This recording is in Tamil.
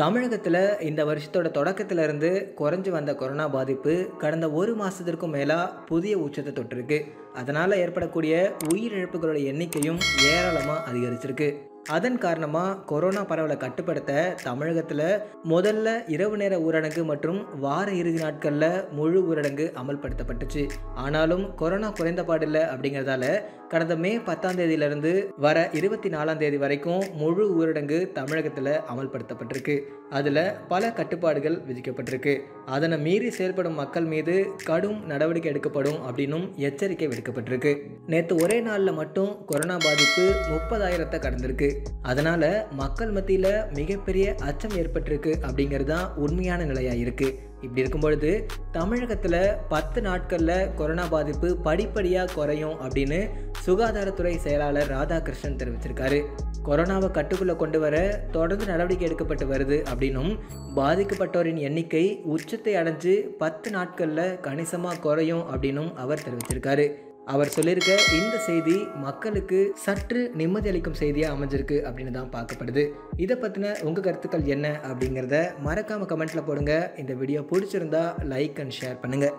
தமிழகத்தில் இந்த வருஷத்தோட தொடக்கத்திலிருந்து குறைஞ்சி குறைஞ்சு வந்த கொரோனா பாதிப்பு கடந்த ஒரு மாதத்திற்கும் மேலாக புதிய உச்சத்தை தொட்டிருக்கு. அதனால் ஏற்படக்கூடிய உயிரிழப்புகளோட எண்ணிக்கையும் ஏராளமாக அதிகரிச்சிருக்கு. அதன் காரணமாக கொரோனா பரவலை கட்டுப்படுத்த தமிழகத்தில் முதல்ல இரவு நேர ஊரடங்கு மற்றும் வார இறுதி நாட்களில் முழு ஊரடங்கு அமல்படுத்தப்பட்டுச்சு. ஆனாலும் கொரோனா குறைந்த பாடில்லை அப்படிங்கிறதால கடந்த மே பத்தாம் தேதியிலிருந்து வர இருபத்தி நாலாம் தேதி வரைக்கும் முழு ஊரடங்கு தமிழகத்தில் அமல்படுத்தப்பட்டிருக்கு. அதில் பல கட்டுப்பாடுகள் விதிக்கப்பட்டிருக்கு. அதனை மீறி செயல்படும் மக்கள் மீது கடும் நடவடிக்கை எடுக்கப்படும் அப்படின்னும் எச்சரிக்கை விடுக்கப்பட்டிருக்கு. நேற்று ஒரே நாளில் மட்டும் கொரோனா பாதிப்பு முப்பதாயிரத்தை கடந்திருக்கு. அதனால் மக்கள் மத்தியில் மிகப்பெரிய அச்சம் ஏற்பட்டிருக்கு அப்படிங்கிறது தான் உண்மையான நிலையாக இருக்குது இப்படி இருக்கும் பொழுது தமிழகத்தில் பத்து நாட்களில் கொரோனா பாதிப்பு படிப்படியாக குறையும் அப்படின்னு சுகாதாரத்துறை செயலாளர் ராதாகிருஷ்ணன் தெரிவிச்சிருக்காரு. கொரோனாவை கட்டுக்குள்ளே கொண்டு வர தொடர்ந்து நடவடிக்கை எடுக்கப்பட்டு வருது அப்படின்னும் பாதிக்கப்பட்டோரின் எண்ணிக்கை உச்சத்தை அடைஞ்சு பத்து நாட்களில் கணிசமாக குறையும் அப்படின்னும் அவர் தெரிவிச்சிருக்காரு. அவர் சொல்லியிருக்க இந்த செய்தி மக்களுக்கு சற்று நிம்மதி அளிக்கும் செய்தியாக அமைஞ்சிருக்கு அப்படின்னு தான் பார்க்கப்படுது. இதை பற்றின உங்கள் கருத்துக்கள் என்ன அப்படிங்கிறத மறக்காமல் கமெண்ட்டில் போடுங்க. இந்த வீடியோ பிடிச்சிருந்தா லைக் அண்ட் ஷேர் பண்ணுங்கள்